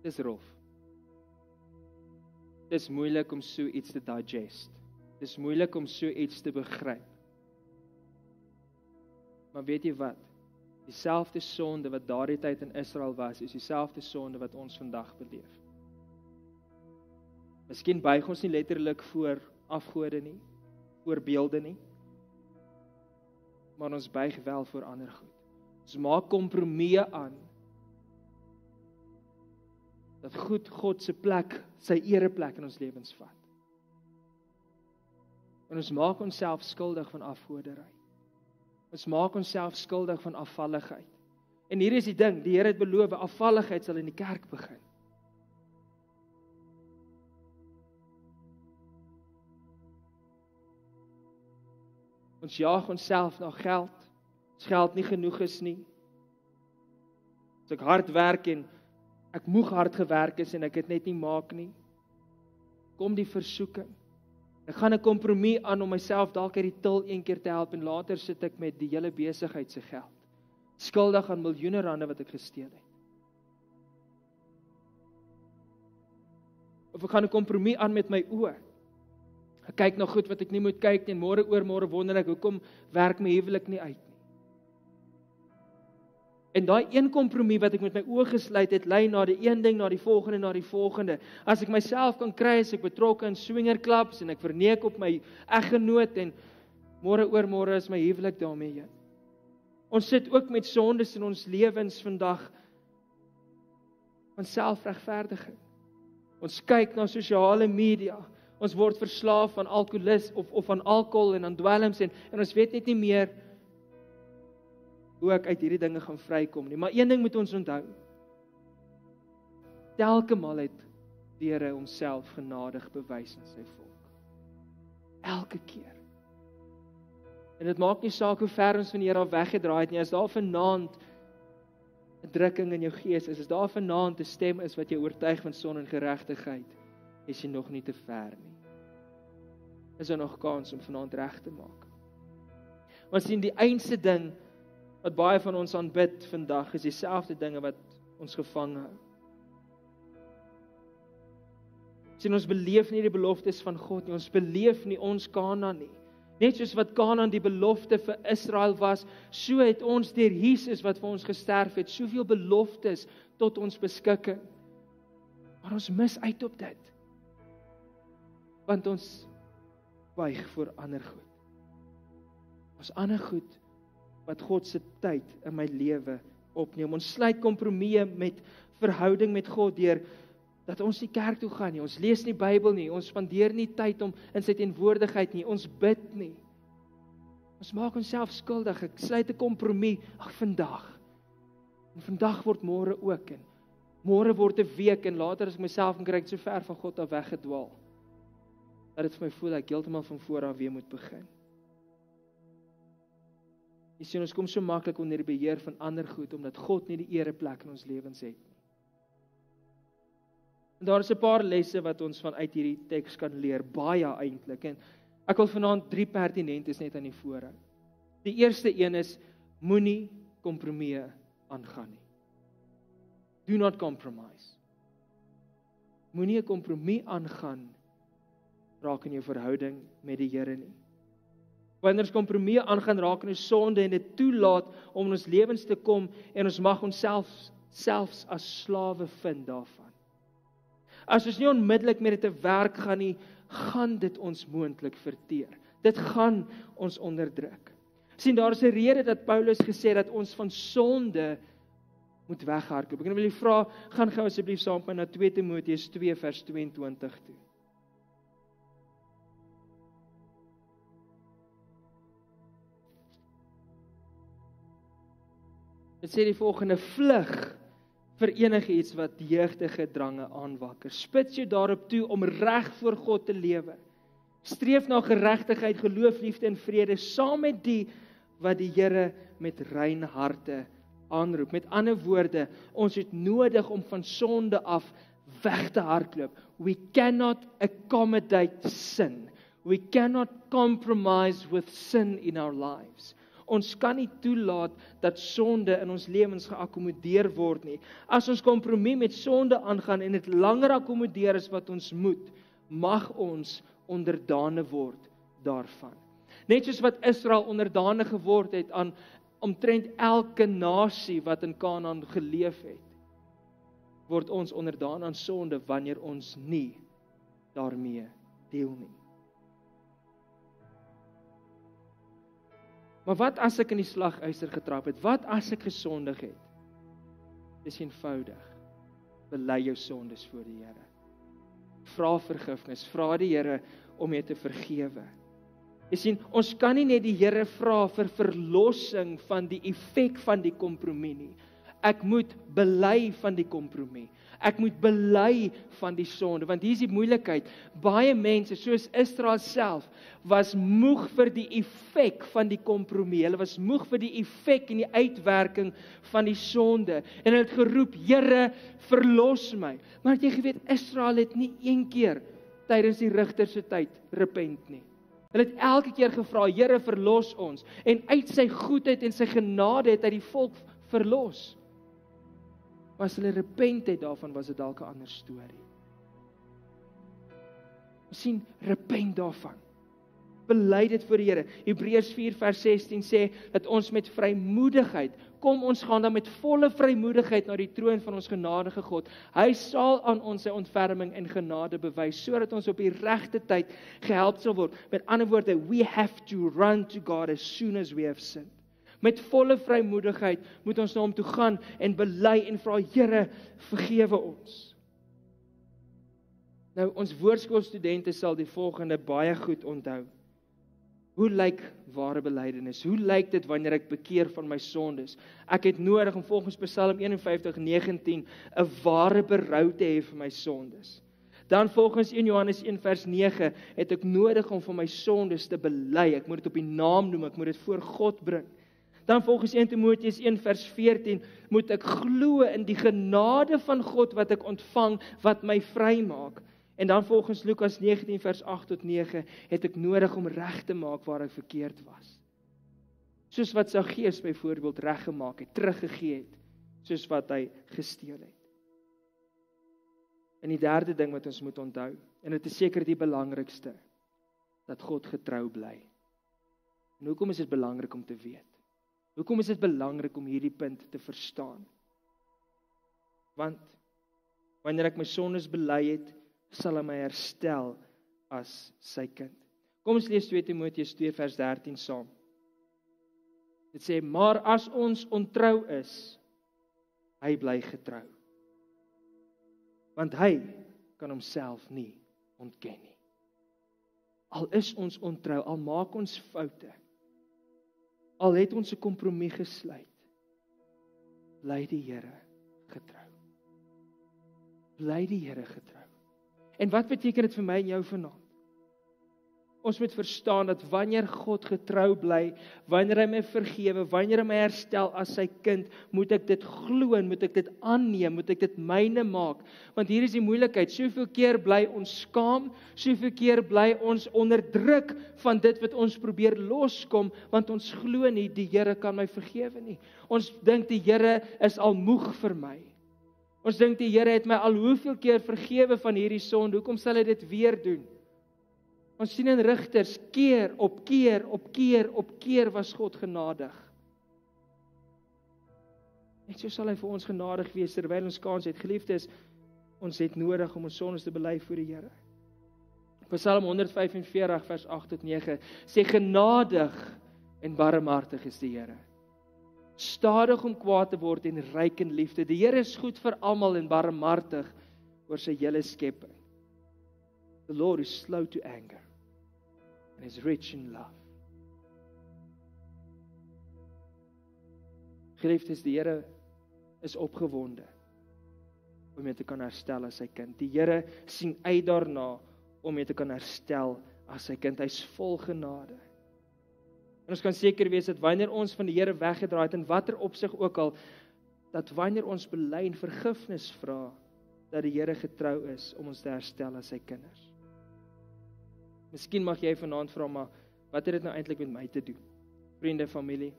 Dis rof. Dis moeilik om so iets te digest. Dis moeilik om so iets te begryp. Maar weet jy wat? Dieselfde sonde wat daardie tyd in Israel was, is dieselfde sonde wat ons vandag beleef. Miskien buig ons nie letterlik voor afgode nie, voor beelde nie. Maar ons buig wel voor ander goed. Ons maak kompromieë aan dat goed God se plek, sy ereplek in ons lewens vat. En ons maak onsself skuldig van afgoderry. Ons maak onsself skuldig van afvalligheid. En hier is die ding, die Here het beloof afvalligheid sal in die kerk begin. Ons jaag onsself na geld. As geld nie genoeg is nie. As ek hard werk en ek moeg hard gewerk is en ek dit net nie maak nie. Kom die versoeking. Ek gaan 'n kompromie aan om myself dalk uit die til een keer te help en later sit ek met die hele besigheid se geld. Skuldig aan miljoene rande wat ek gesteel het. Of ek gaan 'n kompromie aan met my oë. Ek kyk na goed wat ek nie moet kyk nie en môre oor môre wonder ek hoekom werk my huwelik nie uit. En daai een kompromie wat ek met my oë gesluit het, lei na die een ding na die volgende na die volgende. As ek myself kan kry as ek betrokke in swinger clubs en ek verneek op my eggenoot en môre oor môre is my huwelik daarmee heen. Ons sit ook met sondes in ons lewens vandag van selfregverdiging. Ons kyk na sosiale media. Ons word verslaaf aan alkoholis of of aan alkohol en aan dwelms en en ons weet net nie meer hoe ek uit hierdie dinge gaan vrykom nie. Maar een ding moet ons onthou. Telke maal het die Here homself genadig bewys aan sy volk. Elke keer. En dit maak nie saak hoe ver ons van die Here af weggedraai het nie, as daar vanaand 'n drukking in jou gees is, as daar vanaand 'n stem is wat jou oortuig van son en geregtigheid, is jy nog nie te ver nie. Is daar nog kans om vanaand reg te maak? Want sien die einste ding wat baie van ons aanbid vandag is dieselfde dinge wat ons gevang hou. Sien ons beleef nie die beloftes van God nie. Ons beleef nie ons Kanaan nie. Net soos wat Kanaan die belofte vir Israel was, so het ons deur Jesus wat vir ons gesterf het, soveel beloftes tot ons beskikking. Maar ons mis uit op dit. Want ons buig voor ander goed. Ons ander goed wat God se tyd in my lewe opneem. Ons sluit kompromieë met verhouding met God deur dat ons nie kerk toe gaan nie. Ons lees nie Bybel nie. Ons spandeer nie tyd om in sy teenwoordigheid nie. Ons bid nie. Ons maak onsself skuldig. Ek sluit 'n kompromie ag vandag. En vandag word môre ook en môre word 'n week en later as ek myself kry so ver van God af weggedwaal dat dit vir my voel ek heeltemal van voor af weer moet begin. Jy sien ons kom so maklik onder die beheer van ander goed omdat God nie die ereplek in ons lewens het nie. En daar is 'n paar lesse wat ons vanuit hierdie teks kan leer, baie eintlik. En ek wil vanaand drie pertinentes net aan die voorhou. Die eerste een is moenie kompromieë aangaan nie. Do not compromise. Moenie 'n kompromie aangaan raak in jou verhouding met die Here nie wanneer ons kompromie aangaan raak in 'n sonde en dit toelaat om in ons lewens te kom en ons mag onsself selfs as slawe vind daarvan. As ons nie onmiddellik met dit te werk gaan nie, gaan dit ons moontlik verteer. Dit gaan ons onderdruk. sien daar is 'n rede dat Paulus gesê dat ons van sonde moet weghardloop. Ek wil julle vra, gaan gou asseblief saam met my na 2 Timoteus 2 vers 22 toe. Dit sê die volgende vlug vir enigiets wat jeugdige drange aanwakker. Spits jou daarop toe om reg voor God te lewe. Streef na geregtigheid, geloof, liefde en vrede saam met die wat die Here met rein harte aanroep. Met ander woorde, ons het nodig om van sonde af weg te hardloop. We cannot accommodate sin. We cannot compromise with sin in our lives. Ons kan nie toelaat dat sonde in ons lewens geakkommodeer word nie. As ons kompromie met sonde aangaan en dit langer akkommodeer as wat ons moet, mag ons onderdane word daarvan. Net soos wat Israel onderdane geword het aan omtrent elke nasie wat in Kanaan geleef het, word ons onderdaan aan sonde wanneer ons nie daarmee deel nie. Maar wat as ek in die slaguister getrap het? Wat as ek gesondig het? Dis eenvoudig. Bely jou sondes voor die Here. Vra vergifnis, vra die Here om jou te vergewe. Jy sien, ons kan nie net die Here vra vir verlossing van die effek van die kompromie nie. Ek moet bely van die kompromie. Ek moet bely van die sonde want hier is die moeilikheid. Baie mense soos Israel self was moeg vir die effek van die kompromie. Hulle was moeg vir die effek en die uitwerking van die sonde en hulle het geroep, Here, verlos my. Maar jy geweet Israel het nie een keer tydens die regter se tyd repent nie. Hulle het elke keer gevra, Here, verlos ons en uit sy goedheid en sy genade het hy die volk verlos. Maar as hulle repent het daarvan was dit dalk 'n ander storie. Ons sien repent daarvan. Bely dit voor die Here. Hebreërs 4 vers 16 sê dat ons met vrymoedigheid kom ons gaan dan met volle vrymoedigheid na die troon van ons genadige God. Hy sal aan ons sy ontferming en genade bewys sodat ons op die regte tyd gehelp sal word. Met ander woorde, we have to run to God as soon as we have sinned. Met volle vrymoedigheid moet ons na hom toe gaan en bely en vra Here, vergewe ons. Nou ons woordskoolstudente sal die volgende baie goed onthou. Hoe lyk ware belydenis? Hoe lyk dit wanneer ek bekeer van my sondes? Ek het nodig om volgens Psalm 51:19 'n ware berou te hê vir my sondes. Dan volgens 1 Johannes 1 vers 9 het ek nodig om vir my sondes te bely. Ek moet dit op die naam noem, ek moet dit voor God bring. Dan volgens 1 Timoteus 1 vers 14 moet ek glo in die genade van God wat ek ontvang wat my vrymaak. En dan volgens Lukas 19 vers 8 tot 9 het ek nodig om reg te maak waar ek verkeerd was. Soos wat sy gees byvoorbeeld reggemaak het, teruggegee het, soos wat hy gesteel het. En die derde ding wat ons moet onthou, en dit is seker die belangrikste, dat God getrou bly. En hoekom is dit belangrik om te weet? Hoekom is dit belangrik om hierdie punt te verstaan? Want wanneer ek my sondes bely het, sal hy my herstel as sy kind. Kom ons lees 2 Timoteus 2 vers 13 saam. Dit sê: "Maar as ons ontrou is, hy bly getrou. Want hy kan homself nie ontken nie. Al is ons ontrou, al maak ons foute, Al het ons 'n kompromie gesluit, bly die Here getrou. Bly die Here getrou. En wat beteken dit vir my en jou vanaand? Ons moet verstaan dat wanneer God getrou bly, wanneer hy my vergewe, wanneer hy my herstel as sy kind, moet ek dit glo en moet ek dit aanneem, moet ek dit myne maak. Want hier is die moeilikheid. Soveel keer bly ons skaam, soveel keer bly ons onderdruk van dit wat ons probeer loskom, want ons glo nie die Here kan my vergewe nie. Ons dink die Here is al moeg vir my. Ons dink die Here het my al hoeveel keer vergewe van hierdie sonde, hoekom sal hy dit weer doen? Ons sien in Rigters keer op keer op keer op keer was God genadig. Net so sal hy vir ons genadig wees terwyl ons kans het. Geliefdes, ons het nodig om ons sondes te bely voor die Here. Psalm 145 vers 8 tot 9 sê genadig en barmhartig is die Here. Stadig om kwaad te word en ryk in liefde. Die Here is goed vir almal en barmhartig oor sy hele skepping. The Lord is slow to anger and is rich in love. Geliefdes, die Here is opgewonde om jou te kan herstel as sy kind. Die Here sien uit daarna om jou te kan herstel as sy kind. Hy's vol genade. En ons kan seker wees dat wanneer ons van die Here weggedraai het in watter opsig ook al dat wanneer ons bely en vergifnis vra dat die Here getrou is om ons te herstel as sy kinders. Miskien mag jy vanaand vra maar wat het dit nou eintlik met my te doen? Vriende, familie.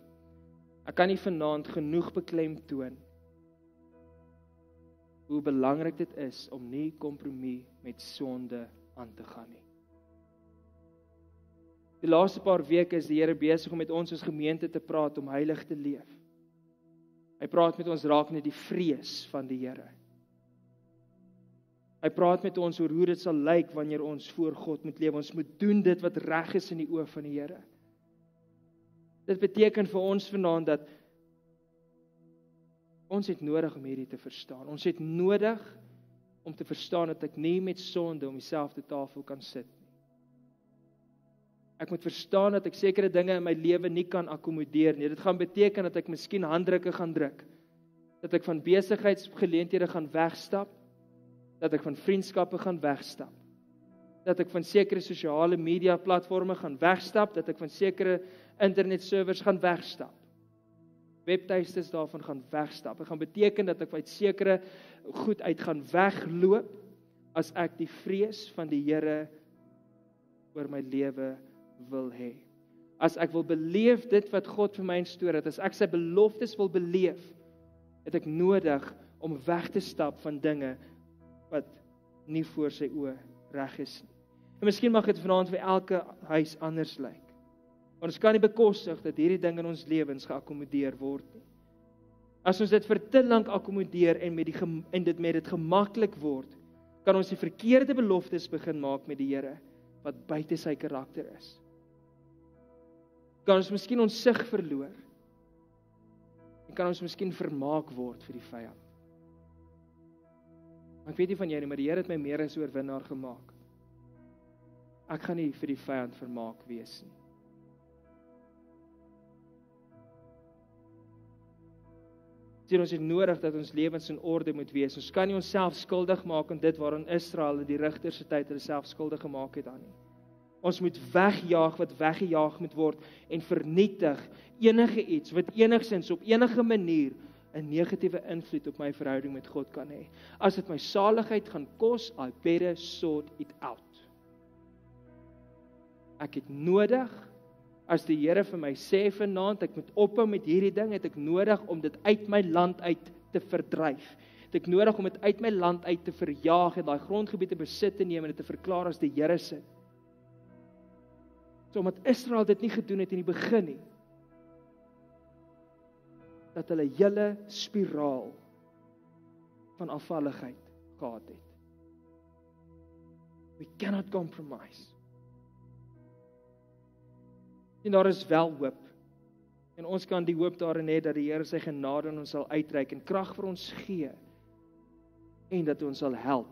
Ek kan nie vanaand genoeg beklemtoon hoe belangrik dit is om nie kompromie met sonde aan te gaan nie. Die laaste paar weke is die Here besig om met ons as gemeente te praat om heilig te leef. Hy praat met ons raak net die vrees van die Here. Hy praat met ons oor hoe dit sal lyk wanneer ons voor God moet leef. Ons moet doen dit wat reg is in die oë van die Here. Dit beteken vir ons vanaand dat ons het nodig om hierdie te verstaan. Ons het nodig om te verstaan dat ek nie met sonde om dieselfde tafel kan sit nie. Ek moet verstaan dat ek sekere dinge in my lewe nie kan akkommodeer nie. Dit gaan beteken dat ek miskien handdrukke gaan druk Dat ek van besigheidsgeleenthede gaan wegstap. Dat ek van vriendskappe gaan wegstap. Dat ek van sekere sosiale media platforms gaan wegstap, dat ek van sekere internet servers gaan wegstap. Webtuistes daarvan gaan wegstap. Dit gaan beteken dat ek uit sekere goed uit gaan wegloop as ek die vrees van die Here oor my lewe wil hê. As ek wil beleef dit wat God vir my instoor het, as ek sy beloftes wil beleef, het ek nodig om weg te stap van dinge wat nie voor sy oë reg is nie. En miskien mag dit vanaand vir elke huis anders lyk. Ons kan nie bekostig dat hierdie ding in ons lewens geakkommodeer word nie. As ons dit vir te lank akkommodeer en met die en dit met dit gemaklik word, kan ons die verkeerde beloftes begin maak met die Here wat buite sy karakter is. Kan ons miskien ons sig verloor? En kan ons miskien vermaak word vir die vyand? Ek weet nie van jou nie, maar die Here het my meer as oorwinnaar gemaak. Ek gaan nie vir die vyand vermaak wees nie. sien ons het nodig dat ons lewens in orde moet wees. Ons kan nie onsself skuldig maak aan dit waaraan Israel in die regter se tyd hulle self skuldig gemaak het aan nie. Ons moet wegjaag wat weggejaag moet word en vernietig enige iets wat enigsins op enige manier 'n negatiewe invloed op my verhouding met God kan hê. As dit my saligheid gaan kos, I better sort it out. Ek het nodig as die Here vir my sê vanaand ek moet ophou met hierdie ding, het ek nodig om dit uit my land uit te verdryf. Het ek nodig om dit uit my land uit te verjaag en daai grondgebiede besit te neem en dit te verklaar as die Here se. So omdat Israel dit nie gedoen het in die begin nie. Dat hulle hele spiraal van afvalligheid gehad het. We cannot compromise. En daar is wel hoop. En ons kan die hoop daarin hê dat die Here sy genade aan ons sal uitreik en krag vir ons gee en dat ons sal help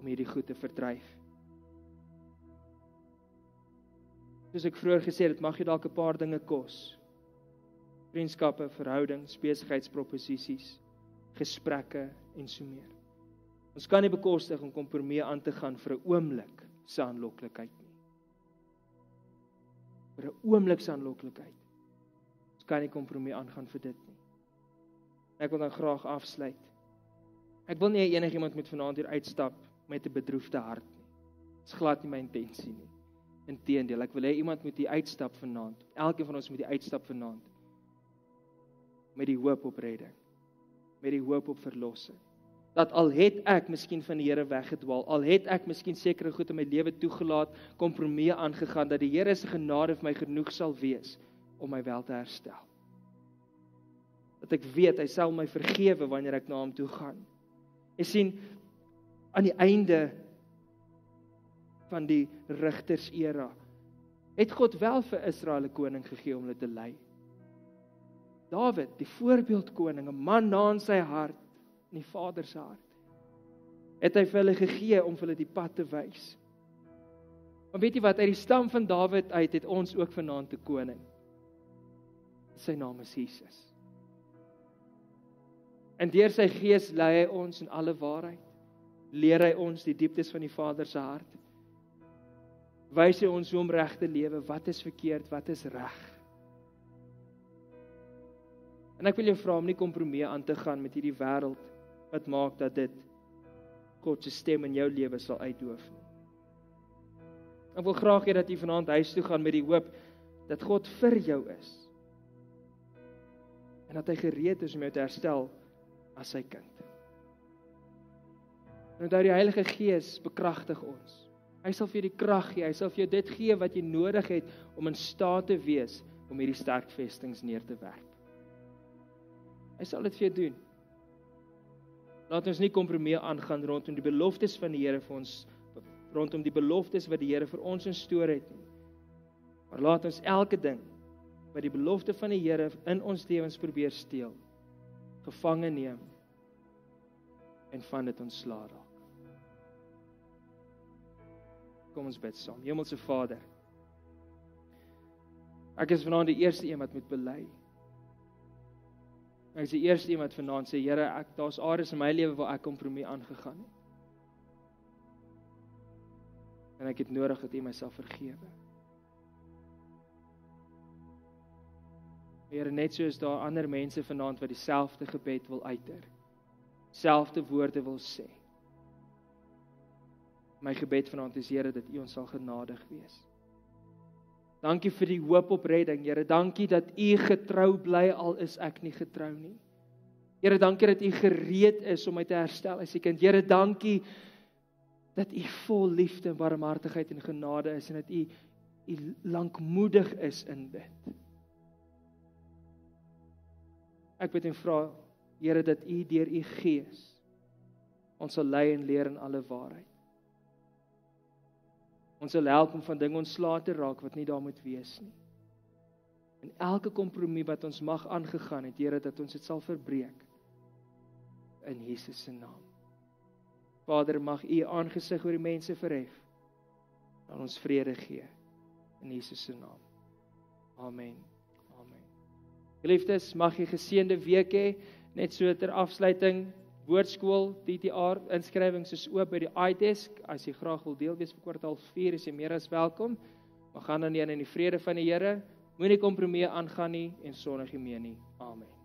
om hierdie goed te verdryf. Soos ek vroeër gesê het, mag jy dalk 'n paar dinge kos. Vriendskappe, verhoudings, besigheidsproposisies, gesprekke en so meer. Ons kan nie bekostig om kompromieë aan te gaan vir 'n oomblik se aanloklikheid vir 'n oomblik se aanloklikheid. Ons kan nie kompromie aangaan vir dit nie. Ek wil dan graag afsluit. Ek wil nie enigiemand moet vanaand hier uitstap met 'n bedroefde hart nie. Dit is glad nie my intensie nie. Inteendeel, ek wil hê iemand moet hier uitstap vanaand. Elkeen van ons moet hier uitstap vanaand met die hoop op redding. Met die hoop op verlossing dat al het ek miskien van die Here weggedwaal, al het ek miskien sekere goed in my lewe toegelaat, kompromieë aangegaan dat die Here se genade vir my genoeg sal wees om my wel te herstel. Dat ek weet hy sal my vergewe wanneer ek na hom toe gaan. Jy sien aan die einde van die rigters era het God wel vir Israel 'n koning gegee om hulle te lei. Dawid, die voorbeeldkoning, 'n man na in sy hart in die Vader se hart. Het hy vir hulle gegee om vir hulle die pad te wys. Maar weet jy wat uit die stam van Dawid uit het ons ook vanaand 'n koning. Sy naam is Jesus. En deur sy gees lei hy ons in alle waarheid. Leer hy ons die dieptes van die Vader se hart. Wys hy ons hoe om reg te lewe, wat is verkeerd, wat is reg. En ek wil jou vra om nie kompromieë aan te gaan met hierdie wêreld wat maak dat dit God se stem in jou lewe sal uitdoof. Ek wil graag hê dat jy vanaand huis toe gaan met die hoop dat God vir jou is. En dat hy gereed is om jou te herstel as sy kind. En dat die Heilige Gees bekragtig ons. Hy sal vir jou die krag gee, hy sal vir jou dit gee wat jy nodig het om in staat te wees om hierdie sterk vestinge neer te werp. Hy sal dit vir jou doen. Laat ons nie kompromie aangaan rondom die beloftes van die Here vir ons rondom die beloftes wat die Here vir ons instoor het nie. Maar laat ons elke ding wat die belofte van die Here in ons lewens probeer steel, gevange neem en van dit ontslaa raak. Kom ons bid saam. Hemelse Vader, ek is vanaand die eerste een wat moet bely Ek is die eerste een wat vanaand sê, Here, ek daar's areas in my lewe waar ek kompromie aangegaan het. En ek het nodig dat U myself vergewe. Here, net soos daar ander mense vanaand wat dieselfde gebed wil uiter. Selfde woorde wil sê. My gebed vanaand is Here dat U ons sal genadig wees. Dankie vir die hoop op redding, Here. Dankie dat U getrou bly al is ek nie getrou nie. Here, dankie dat U gereed is om my te herstel as U kind. Here, dankie dat U vol liefde en barmhartigheid en genade is en dat U U lankmoedig is in dit. Ek bid en vra Here dat U deur U Gees ons sal lei en leer in alle waarheid. Ons sal help om van dinge ontslae te raak wat nie daar moet wees nie. En elke kompromie wat ons mag aangegaan het, Here, dat ons dit sal verbreek in Jesus se naam. Vader, mag U aangesig oor die mense verhef. Dan ons vrede gee in Jesus se naam. Amen. Amen. Geliefdes, mag jy geseënde week hê. Net so ter afsluiting, Woordskool TTR inskrywings is oop by die iDesk. As jy graag wil deel wees vir kwartaal 4, is jy meer as welkom. Maar gaan dan in die vrede van die Here. Moenie kompromie aangaan nie en sondig gemeen nie. Amen.